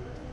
time?